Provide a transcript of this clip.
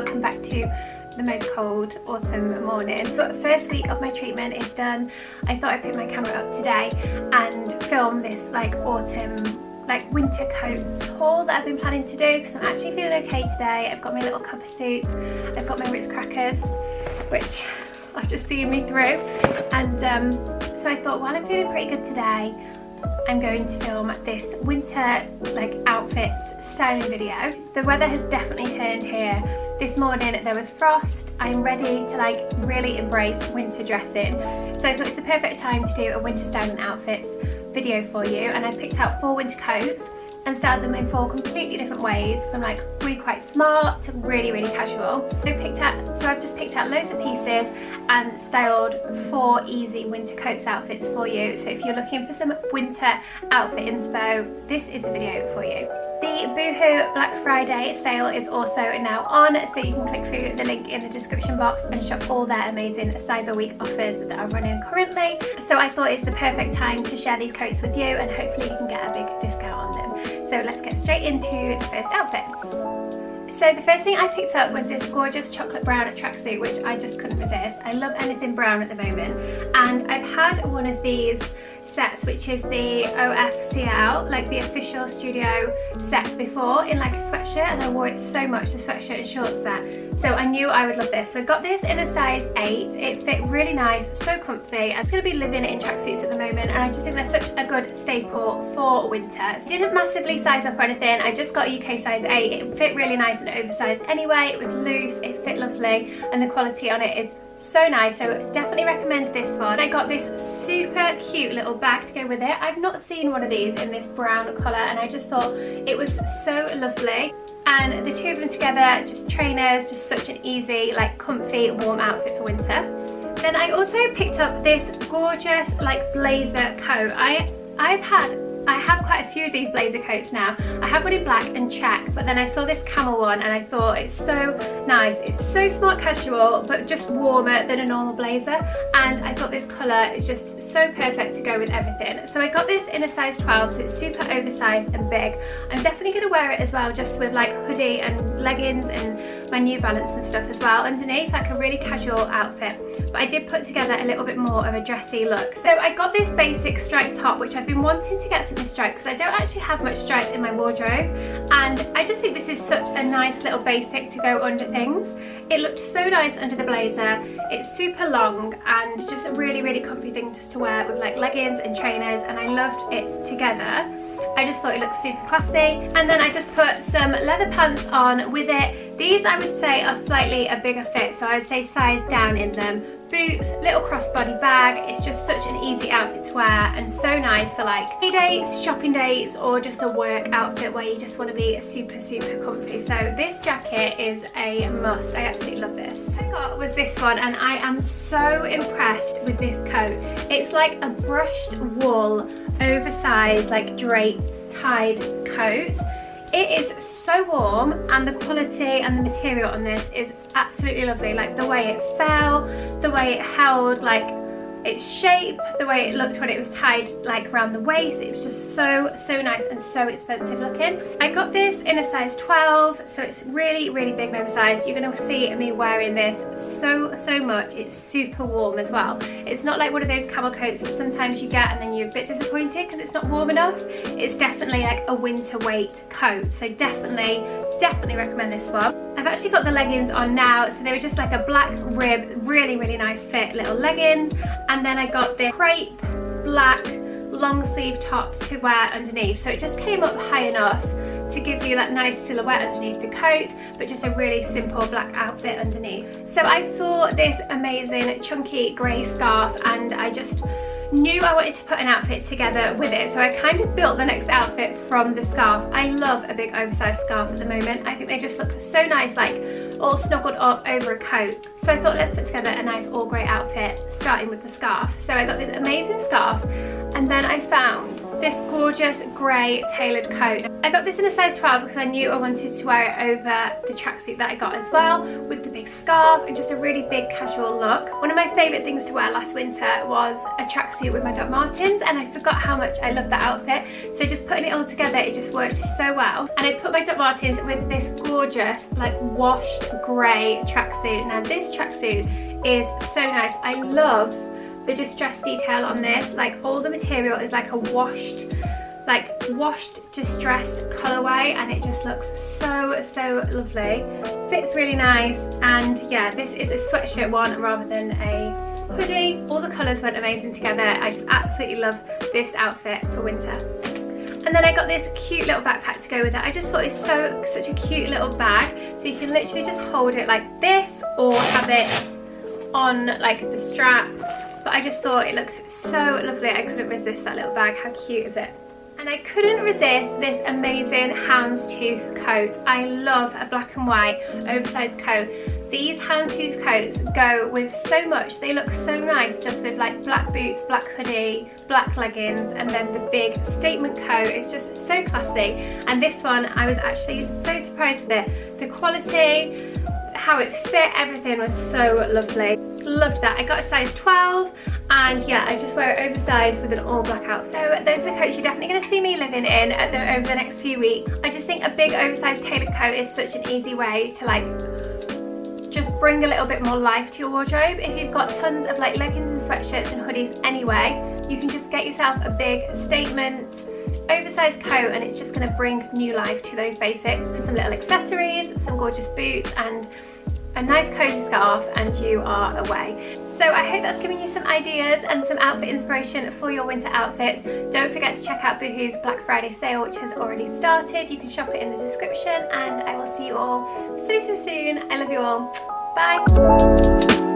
welcome back to the most cold autumn morning. But first week of my treatment is done. I thought I'd pick my camera up today and film this like autumn like winter coats haul that I've been planning to do because I'm actually feeling okay today. I've got my little cup of soup, I've got my Ritz crackers, which I've just seen me through. And um, so I thought while I'm feeling pretty good today, I'm going to film this winter like outfits styling video. The weather has definitely turned here. This morning there was frost. I'm ready to like really embrace winter dressing. So I thought it's the perfect time to do a winter styling outfits video for you and I picked out four winter coats and styled them in four completely different ways from like really quite smart to really really casual. So I picked out so I've just picked out loads of pieces and styled four easy winter coats outfits for you. So if you're looking for some winter outfit inspo, this is the video for you. The Boohoo Black Friday sale is also now on, so you can click through the link in the description box and shop all their amazing Cyber Week offers that are running currently. So I thought it's the perfect time to share these coats with you and hopefully you can get a big discount on them. So let's get straight into the first outfit. So the first thing I picked up was this gorgeous chocolate brown tracksuit, which I just couldn't resist. I love anything brown at the moment. And I've had one of these sets which is the OFCL like the official studio sets before in like a sweatshirt and I wore it so much the sweatshirt and shorts set. So I knew I would love this. So I got this in a size 8 it fit really nice so comfy. I'm going to be living in tracksuits at the moment and I just think they're such a good staple for winter. So didn't massively size up or anything. I just got UK size 8 it fit really nice and oversized anyway. It was loose. It fit lovely and the quality on it is so nice so definitely recommend this one. I got this super cute little bag to go with it. I've not seen one of these in this brown color and i just thought it was so lovely. And the two of them together just trainers just such an easy like comfy warm outfit for winter. Then i also picked up this gorgeous like blazer coat. I i've had I have quite a few of these blazer coats now. I have one in black and check, but then I saw this camel one and I thought it's so nice. It's so smart casual, but just warmer than a normal blazer. And I thought this colour is just so perfect to go with everything. So I got this in a size 12, so it's super oversized and big. I'm definitely going to wear it as well, just with like hoodie and leggings and my New Balance and stuff as well underneath, like a really casual outfit. But I did put together a little bit more of a dressy look. So I got this basic striped top, which I've been wanting to get some stripe because I don't actually have much stripe in my wardrobe and I just think this is such a nice little basic to go under things. It looked so nice under the blazer, it's super long and just a really really comfy thing just to wear with like leggings and trainers and I loved it together. I just thought it looked super classy and then I just put some leather pants on with it. These I would say are slightly a bigger fit so I would say size down in them boots, little crossbody bag. It's just such an easy outfit to wear and so nice for like day dates, shopping dates, or just a work outfit where you just want to be super, super comfy. So this jacket is a must. I absolutely love this. I got was this one and I am so impressed with this coat. It's like a brushed wool, oversized, like draped, tied coat. It is so warm and the quality and the material on this is absolutely lovely. Like the way it fell, the way it held like its shape, the way it looked when it was tied like around the waist. It was just so, so nice and so expensive looking. I got this in a size 12, so it's really, really big and size. You're gonna see me wearing this so, so much. It's super warm as well. It's not like one of those camel coats that sometimes you get and then you're a bit disappointed because it's not warm enough. It's definitely like a winter weight coat. So definitely, definitely recommend this one. I've actually got the leggings on now, so they were just like a black rib, really, really nice fit little leggings. And then I got the crepe black long sleeve top to wear underneath. So it just came up high enough to give you that nice silhouette underneath the coat, but just a really simple black outfit underneath. So I saw this amazing chunky grey scarf and I just knew I wanted to put an outfit together with it so I kind of built the next outfit from the scarf. I love a big oversized scarf at the moment. I think they just look so nice like all snuggled up over a coat. So I thought let's put together a nice all grey outfit starting with the scarf. So I got this amazing scarf and then I found this gorgeous grey tailored coat. I got this in a size 12 because I knew I wanted to wear it over the tracksuit that I got as well with the big scarf and just a really big casual look. One of my favourite things to wear last winter was a tracksuit with my Doc Martens and I forgot how much I loved that outfit so just putting it all together it just worked so well and I put my Doc Martens with this gorgeous like washed grey tracksuit. Now this tracksuit is so nice. I love the distress detail on this. Like all the material is like a washed like washed distressed colorway and it just looks so so lovely. Fits really nice and yeah this is a sweatshirt one rather than a hoodie. All the colors went amazing together. I just absolutely love this outfit for winter. And then I got this cute little backpack to go with it. I just thought it's so such a cute little bag. So you can literally just hold it like this or have it on like the strap but I just thought it looks so lovely. I couldn't resist that little bag. How cute is it? And I couldn't resist this amazing houndstooth coat. I love a black and white oversized coat. These houndstooth coats go with so much. They look so nice just with like black boots, black hoodie, black leggings, and then the big statement coat. It's just so classy. And this one, I was actually so surprised with it. The quality, how it fit, everything was so lovely. Loved that. I got a size 12 and yeah, I just wear it oversized with an all black outfit. So those are the coats you're definitely going to see me living in uh, the, over the next few weeks. I just think a big oversized tailored coat is such an easy way to like just bring a little bit more life to your wardrobe. If you've got tons of like leggings and sweatshirts and hoodies anyway, you can just get yourself a big statement oversized coat and it's just going to bring new life to those basics. Some little accessories, some gorgeous boots and a nice cozy scarf and you are away. So I hope that's given you some ideas and some outfit inspiration for your winter outfits. Don't forget to check out Boohoo's Black Friday sale which has already started. You can shop it in the description and I will see you all so so soon. I love you all. Bye.